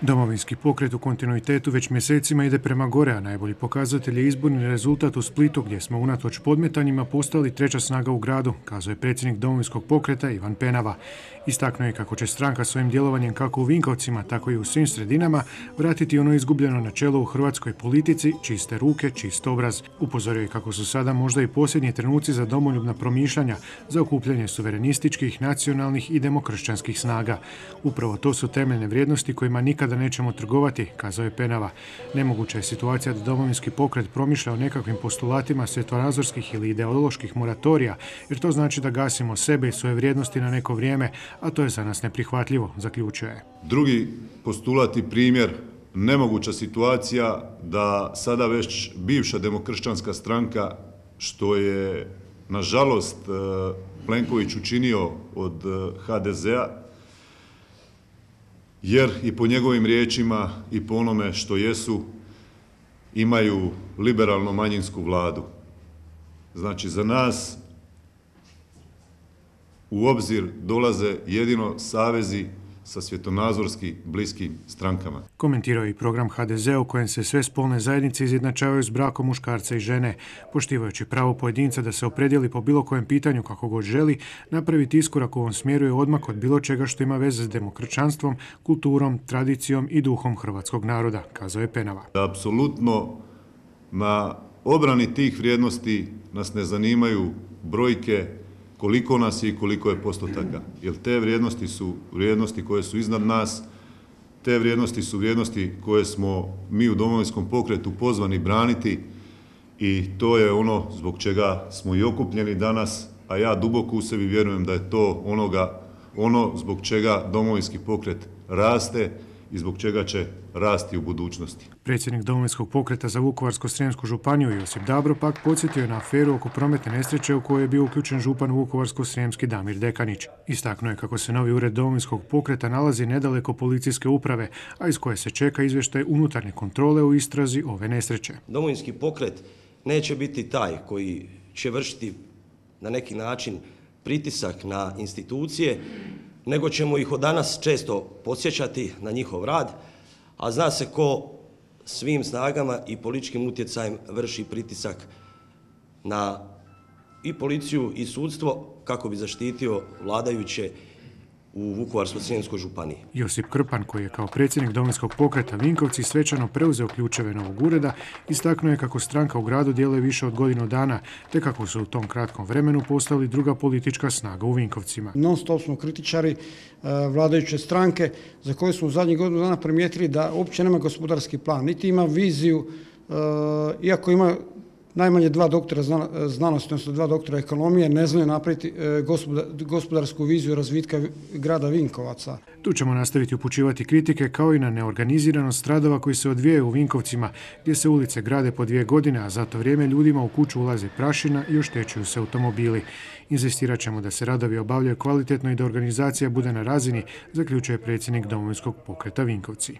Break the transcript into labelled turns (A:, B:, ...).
A: Domovinski pokret u kontinuitetu već mjesecima ide prema gore, a najbolji pokazatelj je izborni rezultat u Splitu gdje smo unatoč podmetanjima postali treća snaga u gradu, kazuje predsjednik Domovinskog pokreta Ivan Penava. Istaknuo je kako će stranka svojim djelovanjem kako u Vinkovcima, tako i u svim sredinama vratiti ono izgubljeno načelo u hrvatskoj politici, čiste ruke, čist obraz. Upozorio je kako su sada možda i posljednji trenuci za domoljubna promišljanja, za okupljanje suverenističkih, nacionalnih i demokršćanskih snaga. Upravo to su temeljne vrijednosti kojima nikada nećemo trgovati, kazao je Penava. Nemoguća je situacija da domovinski pokret promišlja o nekakvim postulatima svjetonazorskih ili ideoloških moratorija, jer to znači da gasimo sebe i svoje vrijednosti na neko vrijeme, a to je za nas neprihvatljivo, zaključuje je.
B: Drugi postulat i primjer nemoguća situacija da sada već bivša demokršćanska stranka, što je nažalost e, Plenković učinio od e, HDZ-a, jer i po njegovim riječima i po onome što jesu imaju liberalno manjinsku vladu. Znači za nas u obzir dolaze jedino savezi sa svjetonazorski bliskim strankama.
A: Komentirao je i program HDZ u kojem se sve spolne zajednice izjednačavaju s brakom muškarca i žene, poštivajući pravo pojedinca da se opredjeli po bilo kojem pitanju kako god želi, napraviti iskorak u ovom smjeru je odmak od bilo čega što ima veze s demokršćanstvom, kulturom, tradicijom i duhom hrvatskog naroda, kazao je Penava.
B: Apsolutno na obrani tih vrijednosti nas ne zanimaju brojke, koliko nas je i koliko je postotaka. Jer te vrijednosti su vrijednosti koje su iznad nas, te vrijednosti su vrijednosti koje smo mi u domovinskom pokretu pozvani braniti i to je ono zbog čega smo i okupljeni danas, a ja duboko u sebi vjerujem da je to onoga, ono zbog čega domovinski pokret raste i zbog čega će rasti u budućnosti.
A: Predsjednik Domovinskog pokreta za Vukovarsko-Srijemsku županiju Josip Dabro pak podsjetio je na aferu oko prometne nesreće u kojoj je bio uključen župan Vukovarsko-Srijemski Damir Dekanić. Istaknuo je kako se novi ured Domovinskog pokreta nalazi nedaleko policijske uprave, a iz koje se čeka izvještaj unutarnje kontrole u istrazi ove nesreće.
C: Domovinski pokret neće biti taj koji će vršiti na neki način pritisak na institucije nego ćemo ih od danas često podsjećati na njihov rad, a zna se ko svim snagama i političkim utjecajem vrši pritisak na i policiju i sudstvo kako bi zaštitio vladajuće u Vukovarsko-srijemskoj županiji.
A: Josip Krpan, koji je kao predsjednik Domovinskog pokreta Vinkovci svečano preuzeo ključeve novog ureda, istaknuo je kako stranka u gradu djeluje više od godinu dana, te kako su u tom kratkom vremenu postali druga politička snaga u Vinkovcima.
D: Non stop smo kritičari e, vladajuće stranke za koje smo u zadnjih godinu dana primijetili da uopće nema gospodarski plan, niti ima viziju, e, iako ima najmanje dva doktora znanosti, odnosno dva doktora ekonomije, ne znaju napraviti e, gospodarsku viziju razvitka grada Vinkovaca.
A: Tu ćemo nastaviti upućivati kritike kao i na neorganiziranost stradova koji se odvijaju u Vinkovcima, gdje se ulice grade po dvije godine, a za to vrijeme ljudima u kuću ulaze prašina i oštećuju se automobili. Inzistirat ćemo da se radovi obavljaju kvalitetno i da organizacija bude na razini, zaključuje predsjednik domovinskog pokreta Vinkovci.